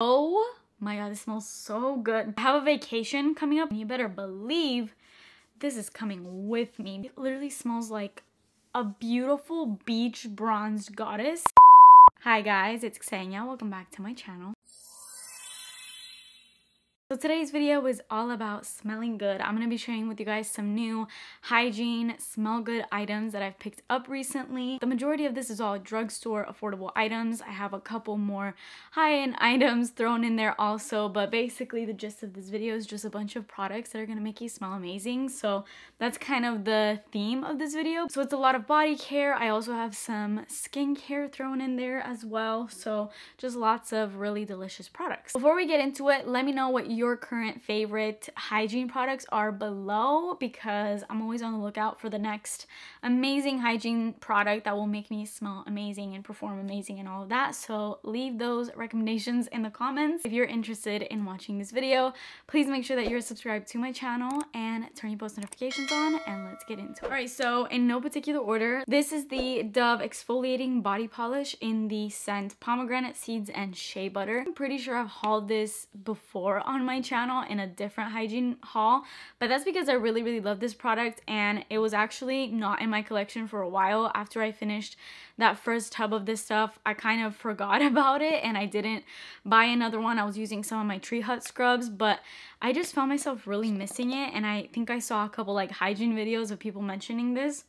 Oh my god, this smells so good. I have a vacation coming up and you better believe this is coming with me. It literally smells like a beautiful beach bronzed goddess. Hi guys, it's Ksenja. Welcome back to my channel. So today's video is all about smelling good. I'm going to be sharing with you guys some new hygiene, smell good items that I've picked up recently. The majority of this is all drugstore affordable items. I have a couple more high-end items thrown in there also, but basically the gist of this video is just a bunch of products that are going to make you smell amazing. So that's kind of the theme of this video. So it's a lot of body care. I also have some skincare thrown in there as well. So just lots of really delicious products. Before we get into it, let me know what your current favorite hygiene products are below because I'm always on the lookout for the next amazing hygiene product that will make me smell amazing and perform amazing and all of that. So leave those recommendations in the comments. If you're interested in watching this video, please make sure that you're subscribed to my channel and turn your post notifications on and let's get into it. Alright, so in no particular order, this is the Dove Exfoliating Body Polish in the scent Pomegranate Seeds and Shea Butter. I'm pretty sure I've hauled this before on my channel in a different hygiene haul, but that's because I really, really love this product and it was actually not in my collection for a while. After I finished that first tub of this stuff, I kind of forgot about it and I didn't buy another one. I was using some of my Tree Hut scrubs, but I just found myself really missing it and I think I saw a couple like hygiene videos of people mentioning this.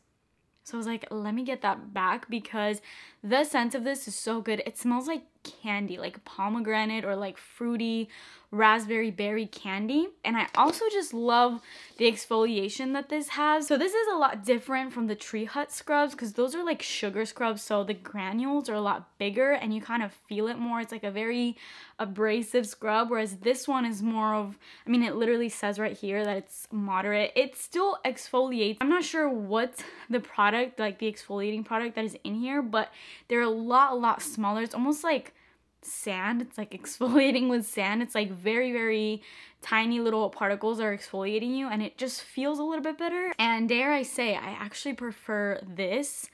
So I was like, let me get that back because the scent of this is so good. It smells like candy, like pomegranate or like fruity raspberry berry candy. And I also just love the exfoliation that this has. So this is a lot different from the Tree Hut scrubs because those are like sugar scrubs. So the granules are a lot bigger and you kind of feel it more. It's like a very abrasive scrub. Whereas this one is more of, I mean, it literally says right here that it's moderate. It still exfoliates. I'm not sure what the product, like the exfoliating product that is in here, but they're a lot, a lot smaller. It's almost like sand. It's like exfoliating with sand. It's like very, very tiny little particles are exfoliating you and it just feels a little bit better. And dare I say, I actually prefer this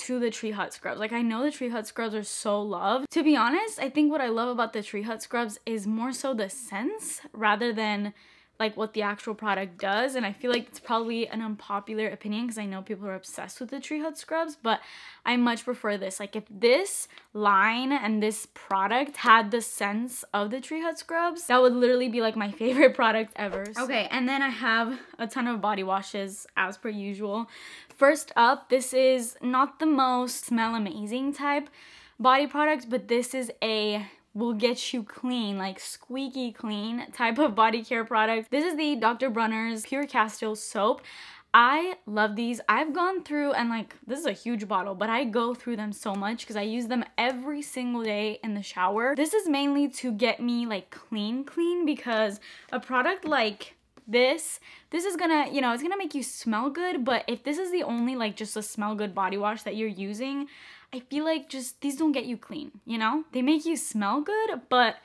to the Tree Hut scrubs. Like I know the Tree Hut scrubs are so loved. To be honest, I think what I love about the Tree Hut scrubs is more so the scents rather than like what the actual product does and I feel like it's probably an unpopular opinion because I know people are obsessed with the Tree Hut scrubs but I much prefer this. Like if this line and this product had the sense of the Tree Hut scrubs that would literally be like my favorite product ever. Okay and then I have a ton of body washes as per usual. First up this is not the most smell amazing type body product but this is a will get you clean, like squeaky clean type of body care product. This is the Dr. Bronner's Pure Castile Soap. I love these. I've gone through and like this is a huge bottle, but I go through them so much because I use them every single day in the shower. This is mainly to get me like clean clean because a product like this this is gonna you know it's gonna make you smell good but if this is the only like just a smell good body wash that you're using I feel like just these don't get you clean, you know? They make you smell good, but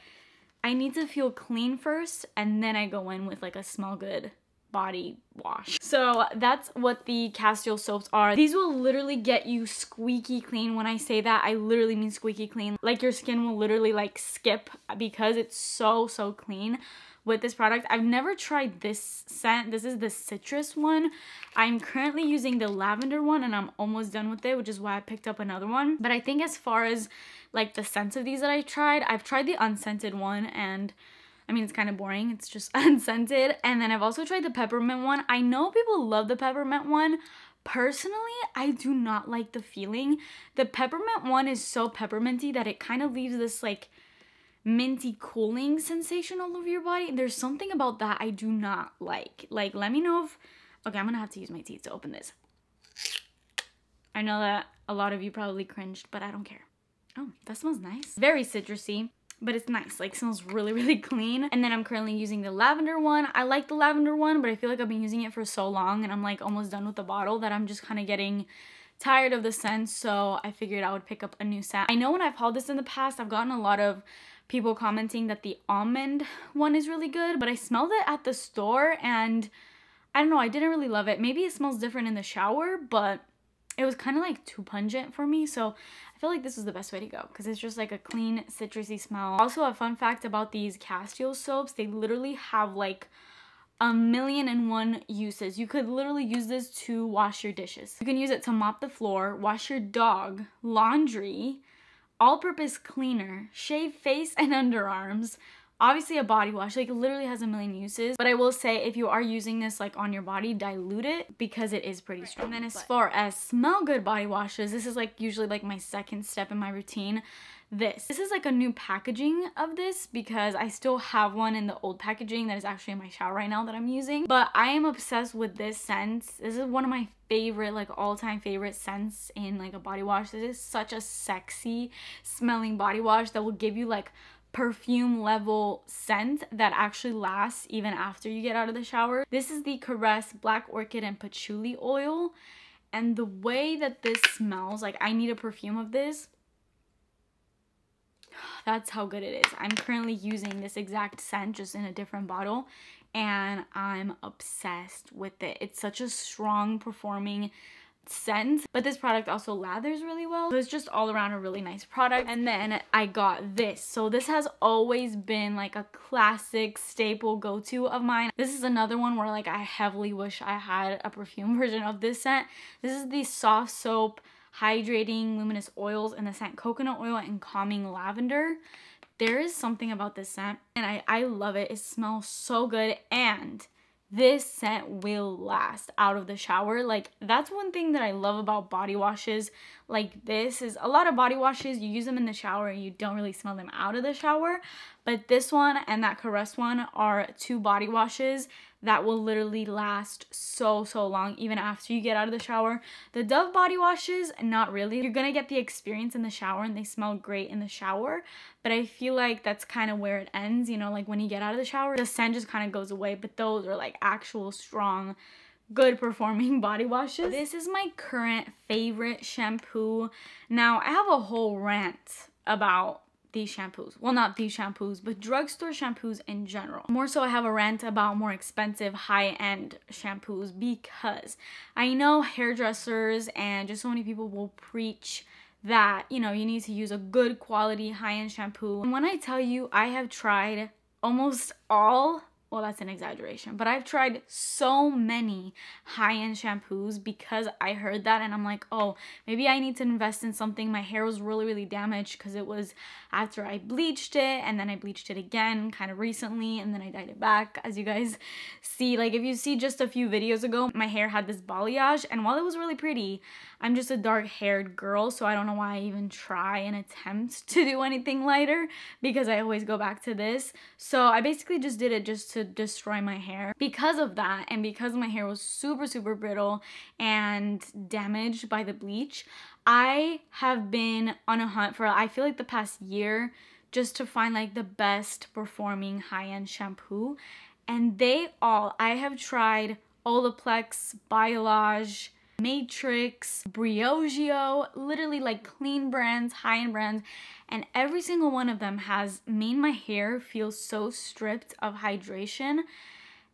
I need to feel clean first and then I go in with like a smell good body wash. So that's what the Castile soaps are. These will literally get you squeaky clean. When I say that, I literally mean squeaky clean. Like your skin will literally like skip because it's so, so clean with this product. I've never tried this scent. This is the citrus one. I'm currently using the lavender one and I'm almost done with it, which is why I picked up another one. But I think as far as like the scents of these that I tried, I've tried the unscented one and I mean, it's kind of boring. It's just unscented. And then I've also tried the peppermint one. I know people love the peppermint one. Personally, I do not like the feeling. The peppermint one is so pepperminty that it kind of leaves this like minty cooling sensation all over your body. There's something about that I do not like. Like, let me know if... Okay, I'm gonna have to use my teeth to open this. I know that a lot of you probably cringed, but I don't care. Oh, that smells nice. Very citrusy, but it's nice. Like, smells really, really clean. And then I'm currently using the lavender one. I like the lavender one, but I feel like I've been using it for so long and I'm like almost done with the bottle that I'm just kind of getting tired of the scent, so I figured I would pick up a new scent. I know when I've hauled this in the past, I've gotten a lot of people commenting that the almond one is really good, but I smelled it at the store and I don't know, I didn't really love it. Maybe it smells different in the shower, but it was kind of like too pungent for me. So I feel like this is the best way to go because it's just like a clean citrusy smell. Also a fun fact about these Castile soaps, they literally have like a million and one uses. You could literally use this to wash your dishes. You can use it to mop the floor, wash your dog, laundry, all-purpose cleaner, shave face and underarms, obviously a body wash like it literally has a million uses. But i will say if you are using this like on your body dilute it because it is pretty strong. And then as far as smell good body washes this is like usually like my second step in my routine this. This is like a new packaging of this because I still have one in the old packaging that is actually in my shower right now that I'm using. But I am obsessed with this scent. This is one of my favorite, like all-time favorite scents in like a body wash. This is such a sexy smelling body wash that will give you like perfume level scent that actually lasts even after you get out of the shower. This is the Caress Black Orchid and Patchouli Oil. And the way that this smells, like I need a perfume of this that's how good it is. I'm currently using this exact scent just in a different bottle and I'm obsessed with it. It's such a strong performing scent but this product also lathers really well. So it's just all around a really nice product. And then i got this. So this has always been like a classic staple go-to of mine. This is another one where like i heavily wish i had a perfume version of this scent. This is the Softsoap hydrating luminous oils in the scent coconut oil and calming lavender. There is something about this scent and I, I love it. It smells so good and this scent will last out of the shower. Like that's one thing that I love about body washes like this is a lot of body washes you use them in the shower and you don't really smell them out of the shower. But this one and that Caress one are two body washes that will literally last so, so long, even after you get out of the shower. The Dove body washes, not really. You're gonna get the experience in the shower and they smell great in the shower, but I feel like that's kind of where it ends, you know, like when you get out of the shower, the scent just kind of goes away, but those are like actual strong, good performing body washes. This is my current favorite shampoo. Now, I have a whole rant about these shampoos. Well, not these shampoos, but drugstore shampoos in general. More so, I have a rant about more expensive high-end shampoos because I know hairdressers and just so many people will preach that, you know, you need to use a good quality high-end shampoo. And when I tell you I have tried almost all well that's an exaggeration but i've tried so many high-end shampoos because i heard that and i'm like oh maybe i need to invest in something. My hair was really really damaged because it was after i bleached it and then i bleached it again kind of recently and then i dyed it back. As you guys see like if you see just a few videos ago my hair had this balayage and while it was really pretty i'm just a dark haired girl so i don't know why i even try and attempt to do anything lighter because i always go back to this. So i basically just did it just to destroy my hair. Because of that, and because my hair was super, super brittle and damaged by the bleach, I have been on a hunt for, I feel like the past year, just to find like the best performing high-end shampoo. And they all, I have tried Olaplex, Biolage, Matrix, Briogeo, literally like clean brands, high-end brands, and every single one of them has made my hair feel so stripped of hydration.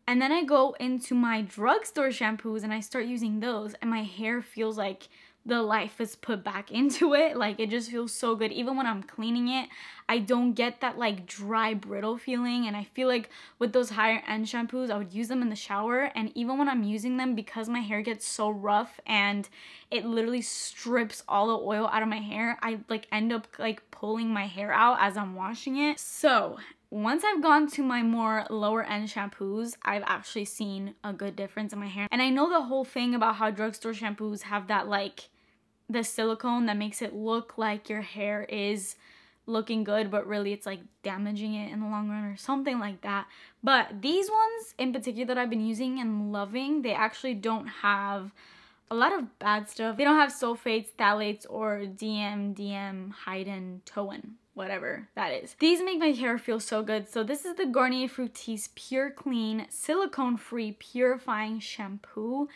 And then I go into my drugstore shampoos and I start using those and my hair feels like the life is put back into it. Like it just feels so good. Even when I'm cleaning it, I don't get that like dry brittle feeling. And I feel like with those higher end shampoos, I would use them in the shower. And even when I'm using them, because my hair gets so rough and it literally strips all the oil out of my hair, I like end up like pulling my hair out as I'm washing it. So once I've gone to my more lower end shampoos, I've actually seen a good difference in my hair. And I know the whole thing about how drugstore shampoos have that like the silicone that makes it look like your hair is looking good but really it's like damaging it in the long run or something like that. But these ones in particular that I've been using and loving they actually don't have a lot of bad stuff. They don't have sulfates phthalates or DMDM hydantoin whatever that is. These make my hair feel so good. So this is the Garnier Fructis Pure Clean Silicone Free Purifying Shampoo.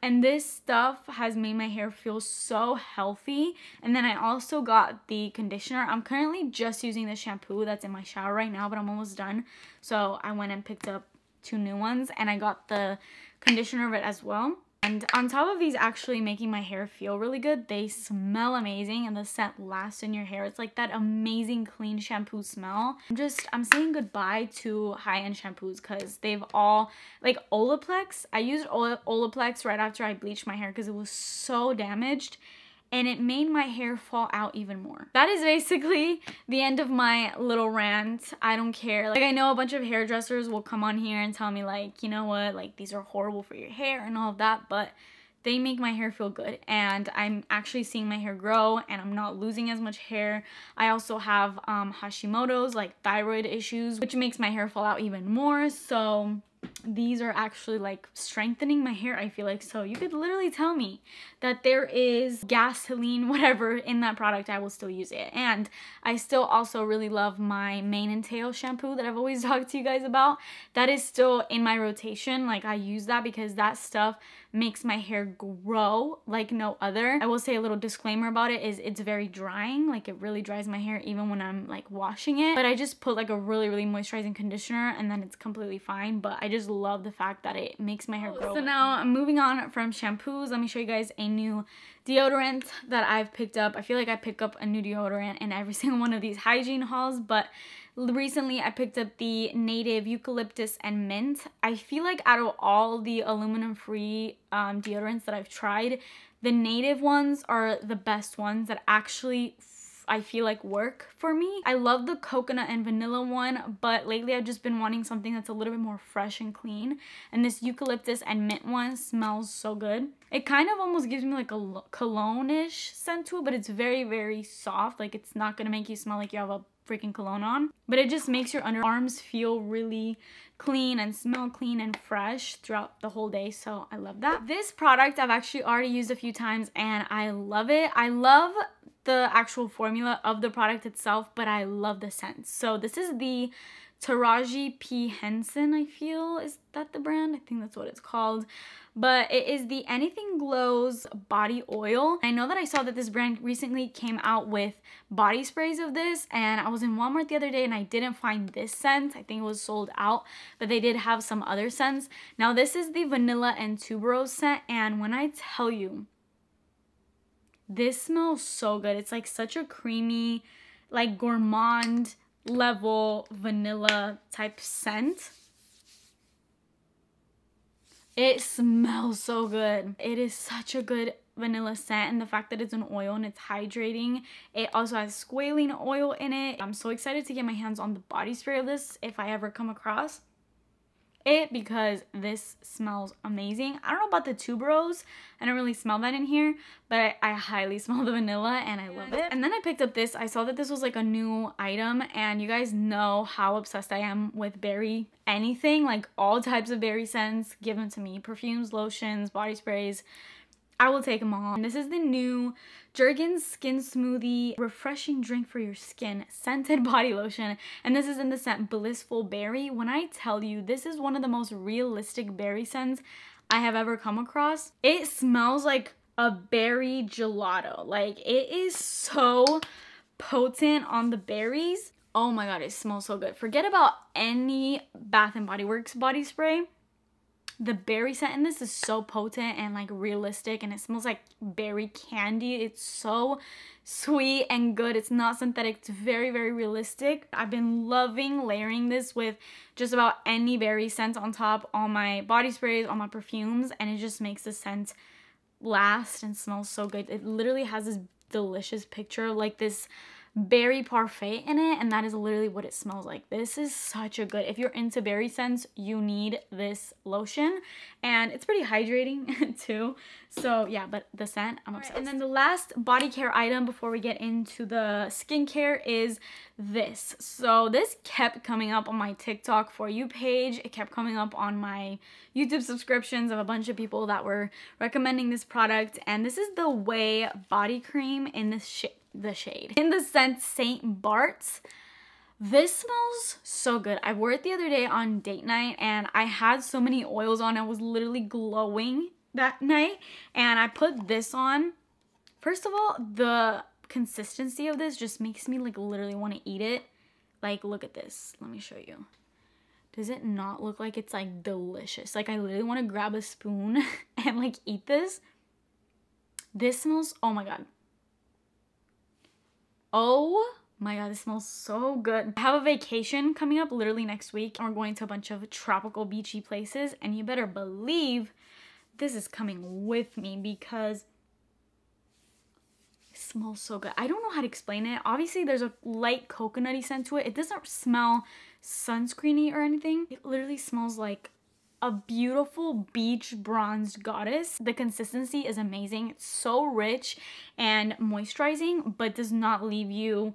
And this stuff has made my hair feel so healthy. And then I also got the conditioner. I'm currently just using the shampoo that's in my shower right now, but I'm almost done. So I went and picked up two new ones and I got the conditioner of it as well. And on top of these actually making my hair feel really good, they smell amazing and the scent lasts in your hair. It's like that amazing clean shampoo smell. I'm just, I'm saying goodbye to high-end shampoos because they've all, like Olaplex, I used Olaplex right after I bleached my hair because it was so damaged and it made my hair fall out even more. That is basically the end of my little rant. I don't care. Like I know a bunch of hairdressers will come on here and tell me like, you know what, like these are horrible for your hair and all of that, but they make my hair feel good and I'm actually seeing my hair grow and I'm not losing as much hair. I also have um, Hashimoto's like thyroid issues which makes my hair fall out even more so these are actually like strengthening my hair I feel like. So you could literally tell me that there is gasoline whatever in that product I will still use it. And I still also really love my mane and tail shampoo that I've always talked to you guys about. That is still in my rotation. Like I use that because that stuff makes my hair grow like no other I will say a little disclaimer about it is it's very drying like it really dries my hair even when I'm like washing it but I just put like a really really moisturizing conditioner and then it's completely fine but I just love the fact that it makes my hair oh, grow. So now I'm moving on from shampoos. Let me show you guys a new deodorant that I've picked up. I feel like I pick up a new deodorant in every single one of these hygiene hauls, but recently I picked up the native eucalyptus and mint. I feel like out of all the aluminum free um, deodorants that I've tried, the native ones are the best ones that actually I feel like work for me. I love the coconut and vanilla one, but lately I've just been wanting something that's a little bit more fresh and clean. And this eucalyptus and mint one smells so good. It kind of almost gives me like a cologne-ish scent to it, but it's very, very soft. Like it's not gonna make you smell like you have a freaking cologne on. But it just makes your underarms feel really clean and smell clean and fresh throughout the whole day so I love that. This product I've actually already used a few times and I love it. I love the actual formula of the product itself, but I love the scent. So this is the Taraji P. Henson, I feel. Is that the brand? I think that's what it's called. But it is the Anything Glows body oil. I know that I saw that this brand recently came out with body sprays of this and I was in Walmart the other day and I didn't find this scent. I think it was sold out, but they did have some other scents. Now this is the vanilla and tuberose scent and when I tell you this smells so good. It's like such a creamy, like gourmand level vanilla type scent. It smells so good. It is such a good vanilla scent and the fact that it's an oil and it's hydrating. It also has squalene oil in it. I'm so excited to get my hands on the body spray of this if I ever come across it because this smells amazing. I don't know about the tuberose. I don't really smell that in here, but I, I, highly smell the vanilla and I love it. And then I picked up this. I saw that this was like a new item and you guys know how obsessed I am with berry anything, like all types of berry scents given to me. Perfumes, lotions, body sprays, I will take them all. And this is the new Jergens Skin Smoothie Refreshing Drink for Your Skin Scented Body Lotion. And this is in the scent Blissful Berry. When I tell you, this is one of the most realistic berry scents I have ever come across. It smells like a berry gelato. Like, it is so potent on the berries. Oh my god, it smells so good. Forget about any Bath & Body Works body spray the berry scent in this is so potent and like realistic and it smells like berry candy. It's so sweet and good. It's not synthetic. It's very, very realistic. I've been loving layering this with just about any berry scent on top, all my body sprays, all my perfumes, and it just makes the scent last and smells so good. It literally has this delicious picture like this berry parfait in it and that is literally what it smells like. This is such a good if you're into berry scents you need this lotion and it's pretty hydrating too. So yeah but the scent i'm obsessed right, and then the last body care item before we get into the skincare is this. So this kept coming up on my tiktok for you page. It kept coming up on my youtube subscriptions of a bunch of people that were recommending this product and this is the OUAI body cream in this shade the shade. In the scent St. Bart's. This smells so good. I wore it the other day on date night and I had so many oils on. I was literally glowing that night and I put this on. First of all, the consistency of this just makes me like literally want to eat it. Like look at this. Let me show you. Does it not look like it's like delicious? Like I literally want to grab a spoon and like eat this. This smells, oh my god. Oh my god, this smells so good. I have a vacation coming up literally next week. We're going to a bunch of tropical beachy places and you better believe this is coming with me because it smells so good. I don't know how to explain it. Obviously, there's a light coconutty scent to it. It doesn't smell sunscreeny or anything. It literally smells like a beautiful beach bronzed goddess. The consistency is amazing. It's so rich and moisturizing, but does not leave you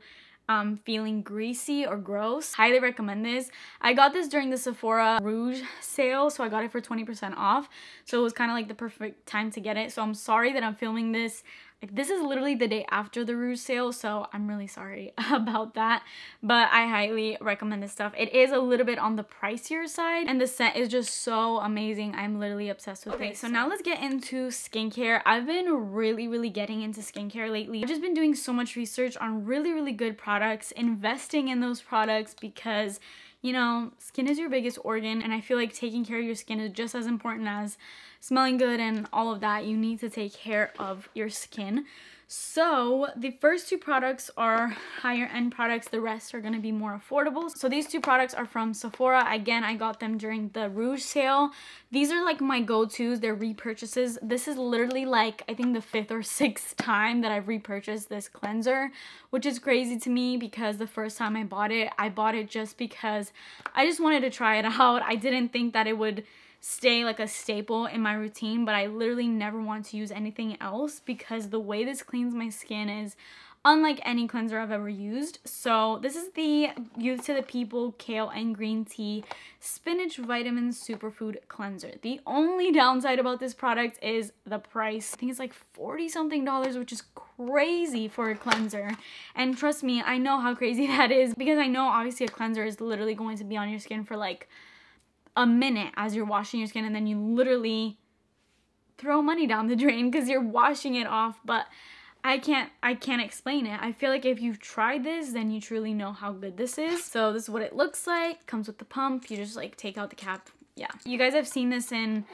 um, feeling greasy or gross. Highly recommend this. I got this during the Sephora Rouge sale, so I got it for 20% off. So it was kind of like the perfect time to get it. So I'm sorry that I'm filming this like this is literally the day after the Rouge sale, so I'm really sorry about that. But I highly recommend this stuff. It is a little bit on the pricier side, and the scent is just so amazing. I'm literally obsessed with okay, it. So now let's get into skincare. I've been really, really getting into skincare lately. I've just been doing so much research on really, really good products, investing in those products because you know, skin is your biggest organ, and I feel like taking care of your skin is just as important as smelling good and all of that. You need to take care of your skin. So the first two products are higher end products. The rest are going to be more affordable. So these two products are from Sephora. Again, I got them during the Rouge sale. These are like my go-tos. They're repurchases. This is literally like, I think the fifth or sixth time that I've repurchased this cleanser, which is crazy to me because the first time I bought it, I bought it just because I just wanted to try it out. I didn't think that it would stay like a staple in my routine, but I literally never want to use anything else because the way this cleans my skin is unlike any cleanser I've ever used. So this is the Youth to the People Kale and Green Tea Spinach Vitamin Superfood Cleanser. The only downside about this product is the price. I think it's like 40 something dollars, which is crazy for a cleanser. And trust me, I know how crazy that is because I know obviously a cleanser is literally going to be on your skin for like a minute as you're washing your skin and then you literally throw money down the drain because you're washing it off but I can't I can't explain it. I feel like if you've tried this then you truly know how good this is. So this is what it looks like. Comes with the pump. You just like take out the cap. Yeah. You guys have seen this in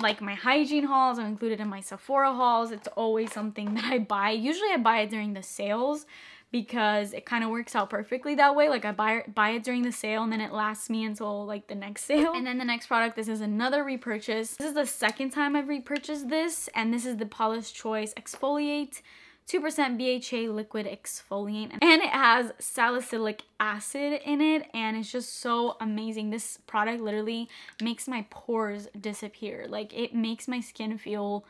like my hygiene hauls. I've included in my Sephora hauls. It's always something that I buy. Usually I buy it during the sales because it kind of works out perfectly that way. Like I buy, buy it during the sale and then it lasts me until like the next sale. And then the next product, this is another repurchase. This is the second time I've repurchased this and this is the Paula's Choice Exfoliate 2% BHA liquid exfoliant and it has salicylic acid in it and it's just so amazing. This product literally makes my pores disappear. Like it makes my skin feel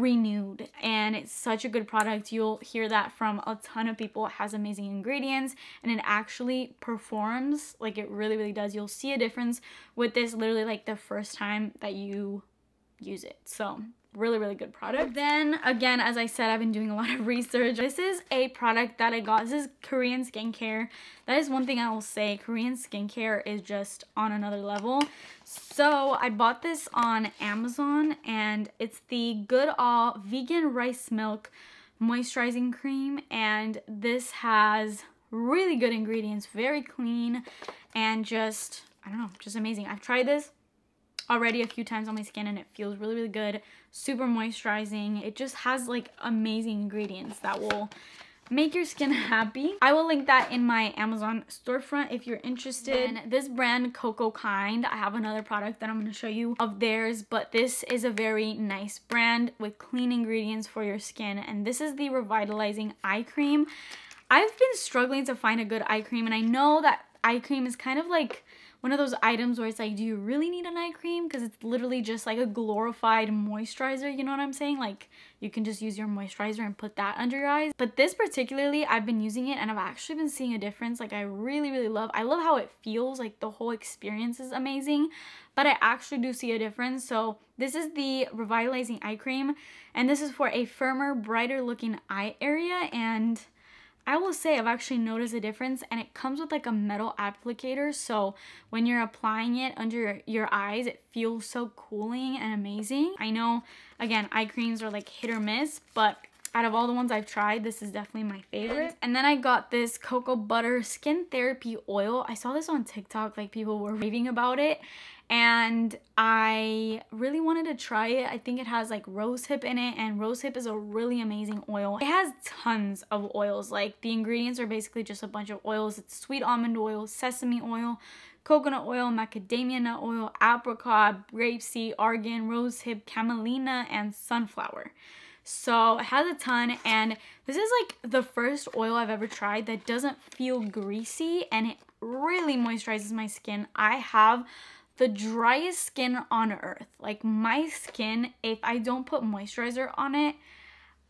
renewed and it's such a good product. You'll hear that from a ton of people. It has amazing ingredients and it actually performs like it really really does. You'll see a difference with this literally like the first time that you use it. So really really good product. Then again as i said i've been doing a lot of research. This is a product that i got. This is korean skincare. That is one thing i will say. Korean skincare is just on another level. So i bought this on amazon and it's the good all vegan rice milk moisturizing cream and this has really good ingredients very clean and just i don't know just amazing. I've tried this already a few times on my skin and it feels really really good. Super moisturizing. It just has like amazing ingredients that will make your skin happy. I will link that in my amazon storefront if you're interested. And this brand Cocokind, i have another product that i'm going to show you of theirs but this is a very nice brand with clean ingredients for your skin and this is the revitalizing eye cream. I've been struggling to find a good eye cream and i know that eye cream is kind of like one of those items where it's like, do you really need an eye cream? Because it's literally just like a glorified moisturizer, you know what I'm saying? Like you can just use your moisturizer and put that under your eyes. But this particularly, I've been using it and I've actually been seeing a difference. Like I really, really love, I love how it feels. Like the whole experience is amazing, but I actually do see a difference. So this is the Revitalizing Eye Cream and this is for a firmer, brighter looking eye area and I will say I've actually noticed a difference and it comes with like a metal applicator so when you're applying it under your eyes it feels so cooling and amazing. I know again eye creams are like hit or miss but out of all the ones I've tried, this is definitely my favorite. And then I got this cocoa butter skin therapy oil. I saw this on TikTok, like people were raving about it. And I really wanted to try it. I think it has like rosehip in it and rosehip is a really amazing oil. It has tons of oils. Like the ingredients are basically just a bunch of oils. It's sweet almond oil, sesame oil, coconut oil, macadamia nut oil, apricot, grapeseed, argan, rosehip, camelina, and sunflower. So it has a ton and this is like the first oil I've ever tried that doesn't feel greasy and it really moisturizes my skin. I have the driest skin on earth. Like my skin, if I don't put moisturizer on it,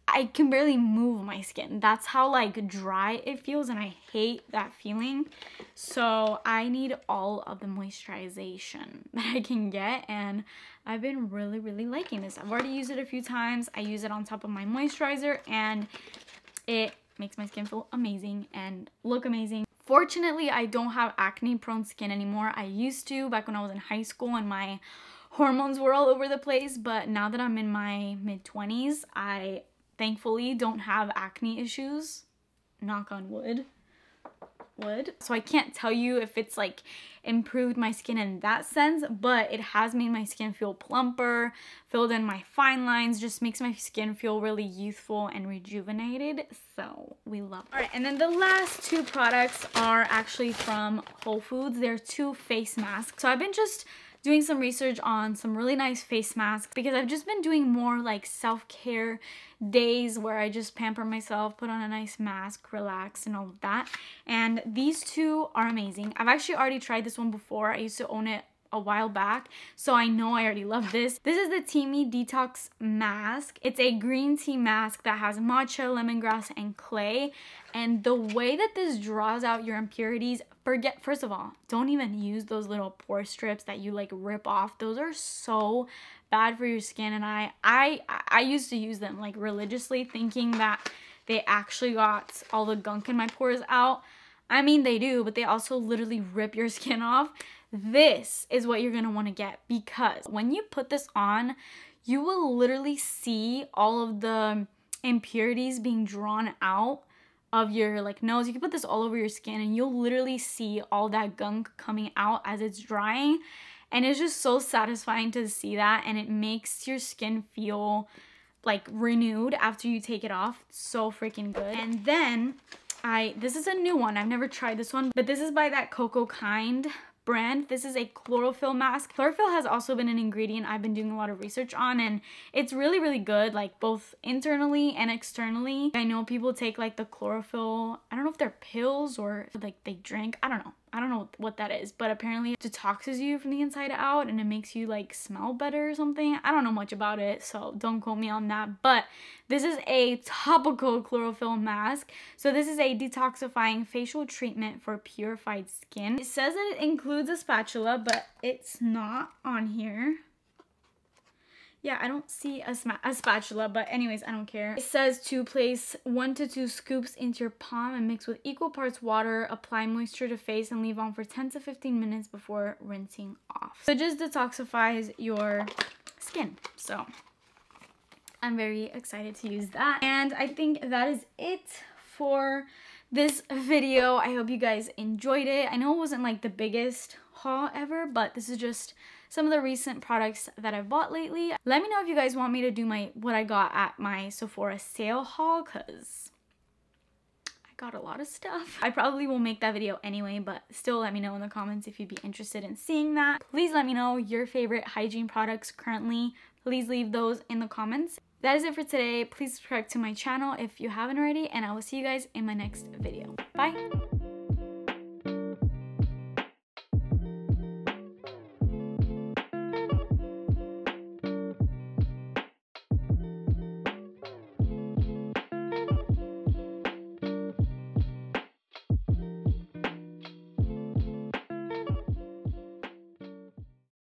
I can barely move my skin. That's how like dry it feels and I hate that feeling. So I need all of the moisturization that I can get and I've been really really liking this. I've already used it a few times. I use it on top of my moisturizer and it makes my skin feel amazing and look amazing. Fortunately, I don't have acne prone skin anymore. I used to back when I was in high school and my hormones were all over the place, but now that I'm in my mid 20s, I thankfully don't have acne issues. Knock on wood. Wood. So I can't tell you if it's like improved my skin in that sense, but it has made my skin feel plumper, filled in my fine lines, just makes my skin feel really youthful and rejuvenated. So we love it. All right, and then the last two products are actually from Whole Foods. They're two face masks. So I've been just doing some research on some really nice face masks because I've just been doing more like self-care days where I just pamper myself, put on a nice mask, relax and all of that. And these two are amazing. I've actually already tried this one before. I used to own it a while back so I know I already love this. This is the Teami Detox Mask. It's a green tea mask that has matcha, lemongrass, and clay and the way that this draws out your impurities forget first of all don't even use those little pore strips that you like rip off those are so bad for your skin and I I I used to use them like religiously thinking that they actually got all the gunk in my pores out I mean they do but they also literally rip your skin off this is what you're want to get because when you put this on, you will literally see all of the impurities being drawn out of your like nose. You can put this all over your skin and you'll literally see all that gunk coming out as it's drying. And it's just so satisfying to see that and it makes your skin feel like renewed after you take it off. so freaking good. And then I this is a new one. I've never tried this one, but this is by that Cocokind brand. This is a chlorophyll mask. Chlorophyll has also been an ingredient I've been doing a lot of research on and it's really, really good, like both internally and externally. I know people take like the chlorophyll, I don't know if they're pills or like they drink, I don't know. I don't know what that is, but apparently it detoxes you from the inside out and it makes you like smell better or something. I don't know much about it, so don't quote me on that. But this is a topical chlorophyll mask. So this is a detoxifying facial treatment for purified skin. It says that it includes a spatula, but it's not on here yeah, I don't see a, a spatula, but anyways, I don't care. It says to place one to two scoops into your palm and mix with equal parts water, apply moisture to face and leave on for 10 to 15 minutes before rinsing off. So it just detoxifies your skin. So I'm very excited to use that. And I think that is it for this video. I hope you guys enjoyed it. I know it wasn't like the biggest haul ever, but this is just some of the recent products that I've bought lately. Let me know if you guys want me to do my what I got at my Sephora sale haul because I got a lot of stuff. I probably will make that video anyway, but still let me know in the comments if you'd be interested in seeing that. Please let me know your favorite hygiene products currently. Please leave those in the comments. That is it for today. Please subscribe to my channel if you haven't already, and I will see you guys in my next video. Bye!